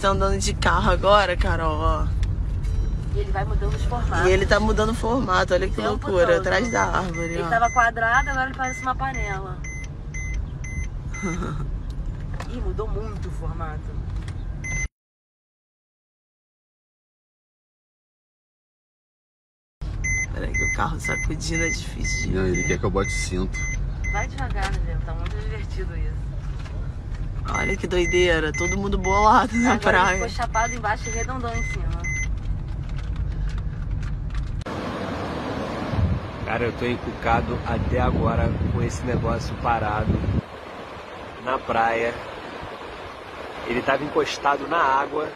tá andando de carro agora, Carol, ó. E ele vai mudando os formatos. E ele tá mudando o formato, olha que loucura, todo. atrás da árvore, Ele ó. tava quadrado, agora ele parece uma panela. Ih, mudou muito o formato. Peraí que o carro sacudindo é difícil. de Não, ele quer que eu bote cinto. Vai devagar, né, Tá muito divertido isso. Olha que doideira, todo mundo bolado na agora praia. ficou chapado embaixo e redondão em cima. Cara, eu tô encucado até agora com esse negócio parado na praia. Ele tava encostado na água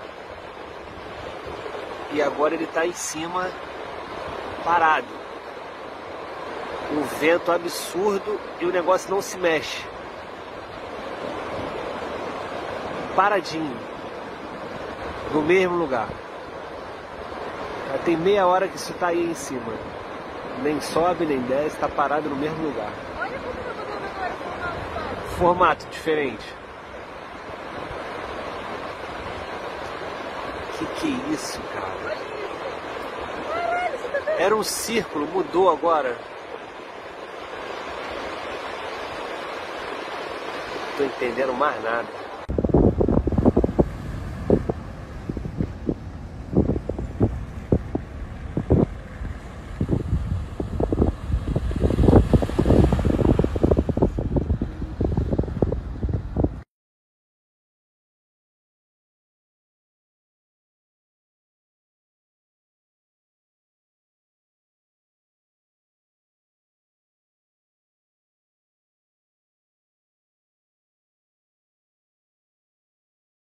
e agora ele tá em cima parado. Um vento absurdo e o negócio não se mexe. Paradinho. No mesmo lugar. Já tem meia hora que isso tá aí em cima. Nem sobe, nem desce, tá parado no mesmo lugar. Olha como eu tô agora o formato. Formato diferente. Que que é isso, cara? Era um círculo, mudou agora. Não tô entendendo mais nada.